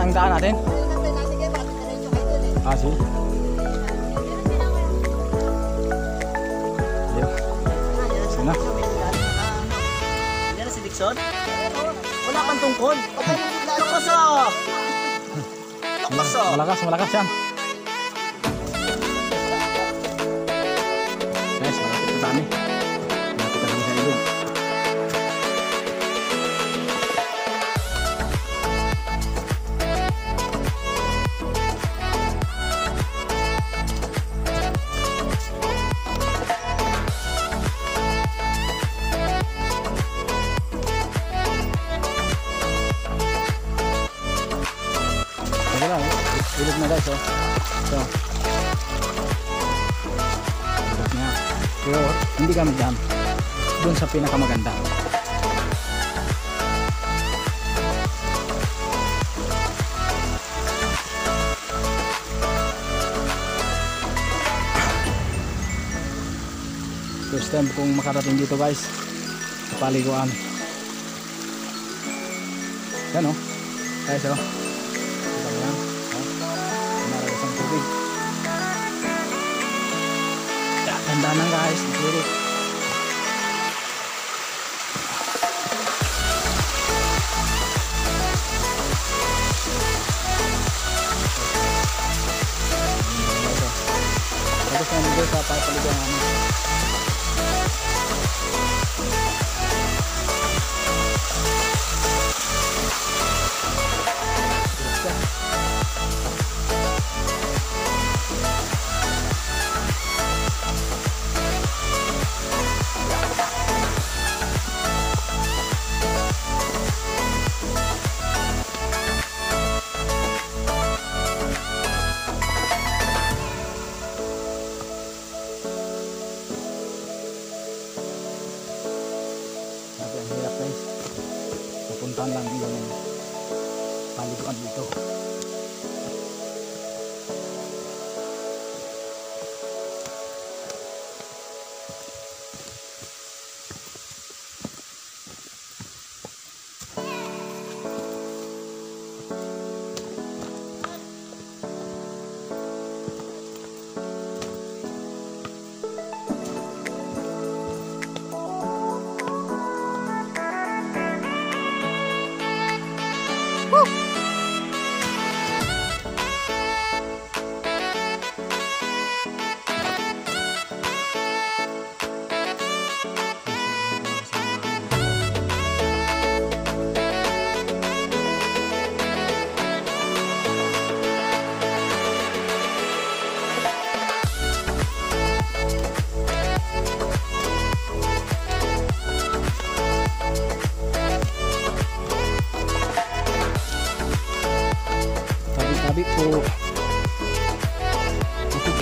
Na ang daan natin? Ah, sige. Na. Yan si Dixon? Wala kang tungkol. Lakas ah! Lakas ah! Malakas, malakas yan. Guys, malapit na kami. Lang, oh. ilog na guys, oh. So. Ilog na. Pero hindi kami dyan. Doon sa pinakamaganda. First time kong makarating dito guys. Sa paliguan. Yan oh. Guys oh. Ganda na guys. Tubig. Tapos na nito sa papaligan namin.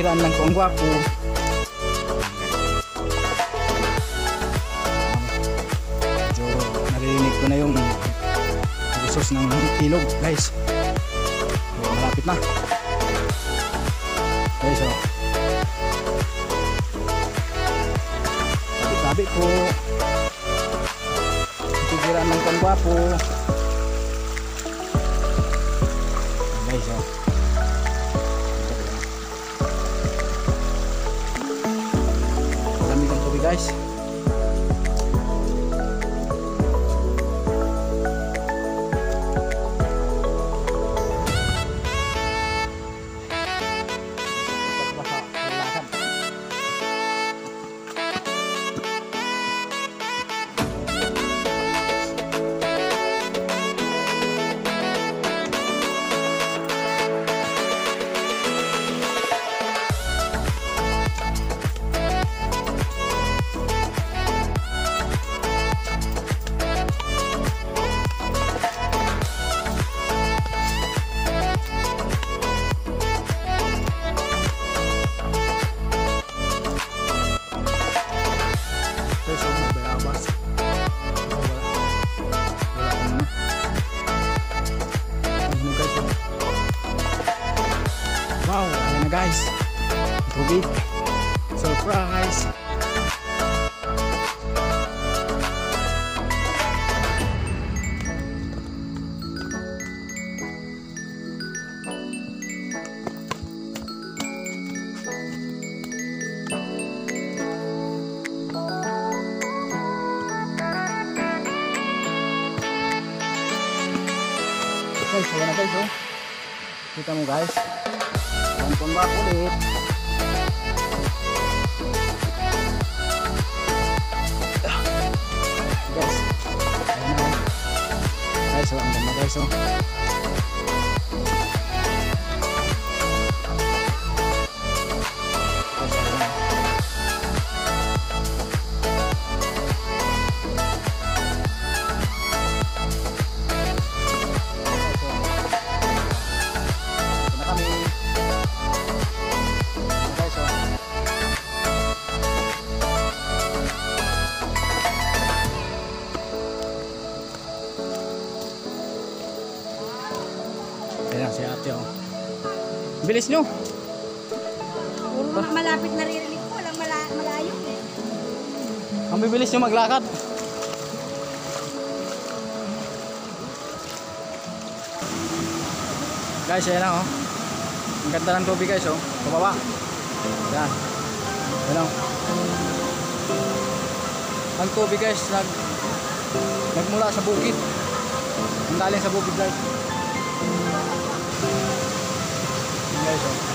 Nakikihiraan lang po ang gwapo. Medyo naririnig ko na yung usos ng ilog guys. So, malapit na. Guys oh. Tabi-tabi po. Nakikihiraan lang po ang gwapo. Kita mo guys. Ang kumba ulit. Guys. Ayan na. Guys, ang ganda guys oh. Nyo maglakad. Guys, ayan oh. Ang ganda ng tubig guys, oh. Pababa. Yan. Ayan, oh. Ang tubig guys, nag nagmula sa bukid. Ang galing sa bukid guys. Guys, oh.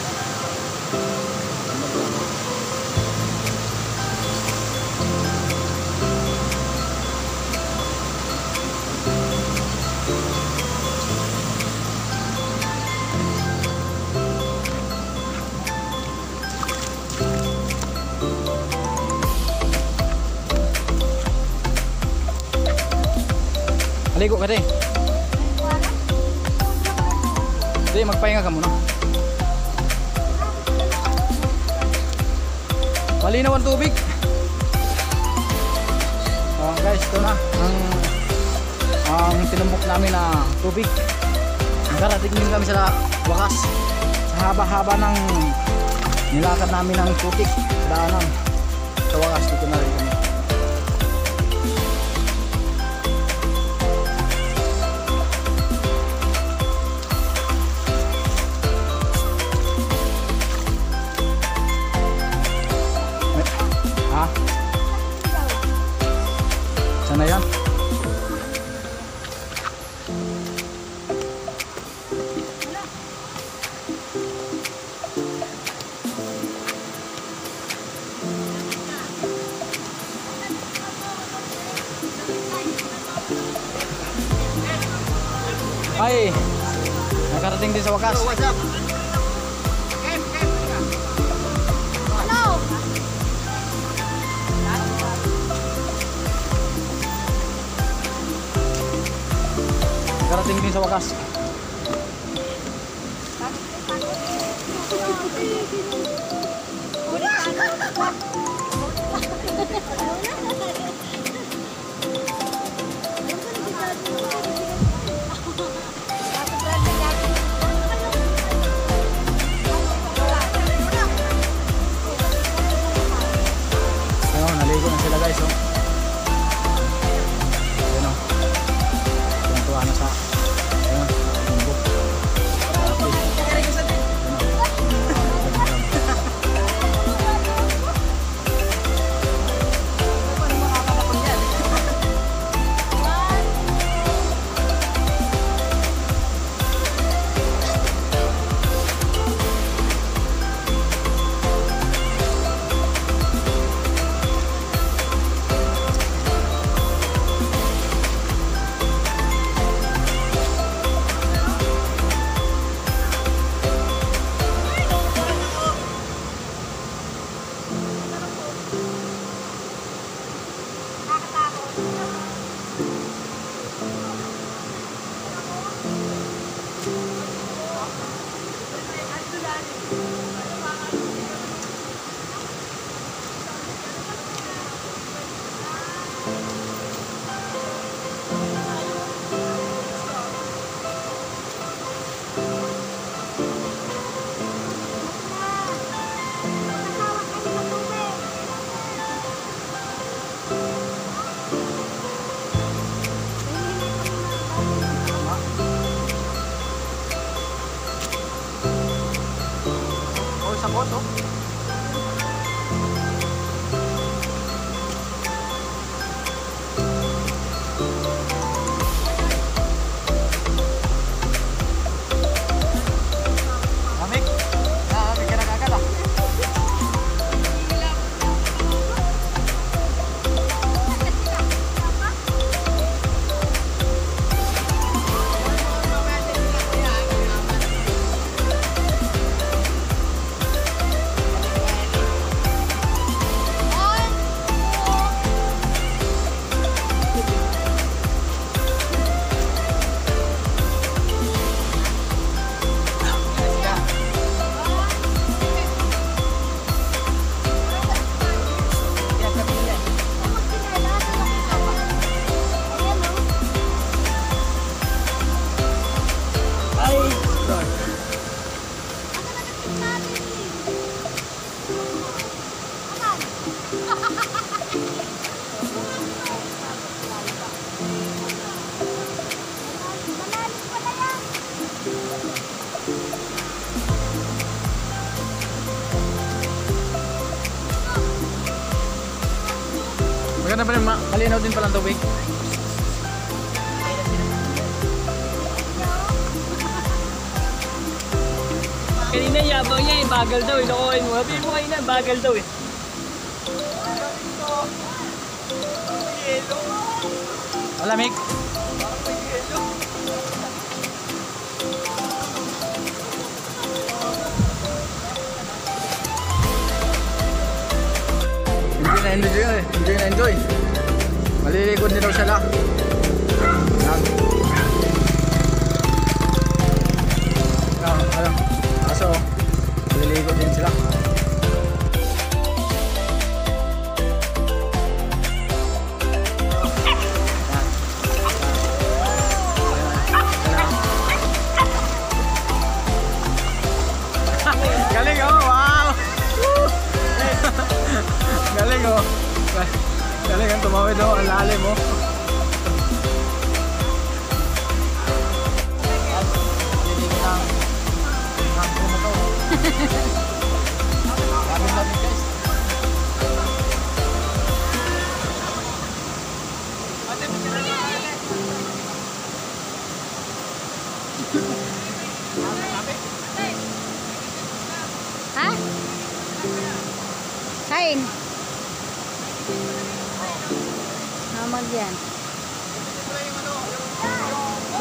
Aligo ka, te. Te, magpahinga ka muna. Malinaw ang tubig. Oh, guys, ito na ang ang tinumbok namin na tubig. Nakarating din kami sa wakas. Sa haba-haba ng nilakad namin ng putik daanan. Ay, nakarating din sa wakas. what's up? Hello! Nakarating din sa wakas. Ayun, bagal daw eh. Lokohin mo. Sabihin mo kanina, bagal daw eh. Malamig. Enjoy na enjoy yun eh. Enjoy na enjoy. Malilikod din daw sila. Yan. Yan, ano. Kaso, malilikod din sila. Galing oh, wow! Galing oh. Galing ang tumawid oh, ang lalim oh. Kain. Hamag yan.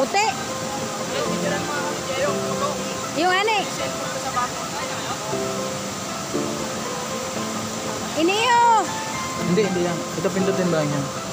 Puti. Yung eh. Iniyo. Hindi, hindi yan. Ito pindutin ba yan?